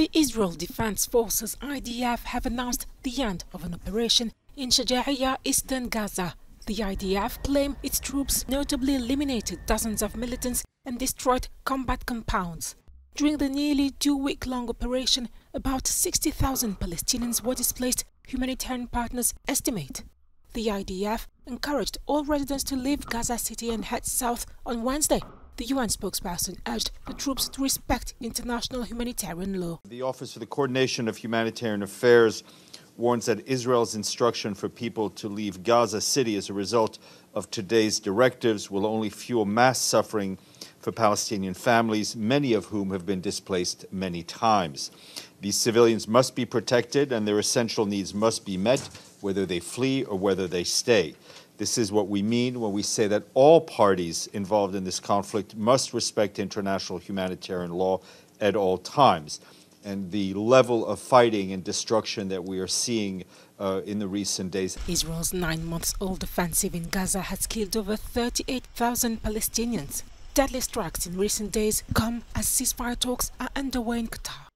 The Israel Defense Forces IDF have announced the end of an operation in Shejaiya, eastern Gaza. The IDF claim its troops notably eliminated dozens of militants and destroyed combat compounds. During the nearly two-week-long operation, about 60,000 Palestinians were displaced, humanitarian partners estimate. The IDF encouraged all residents to leave Gaza City and head south on Wednesday the UN spokesperson urged the troops to respect international humanitarian law. The Office for the Coordination of Humanitarian Affairs warns that Israel's instruction for people to leave Gaza City as a result of today's directives will only fuel mass suffering for Palestinian families, many of whom have been displaced many times. These civilians must be protected and their essential needs must be met, whether they flee or whether they stay. This is what we mean when we say that all parties involved in this conflict must respect international humanitarian law at all times. And the level of fighting and destruction that we are seeing uh, in the recent days. Israel's nine months old offensive in Gaza has killed over 38,000 Palestinians. Deadly strikes in recent days come as ceasefire talks are underway in Qatar.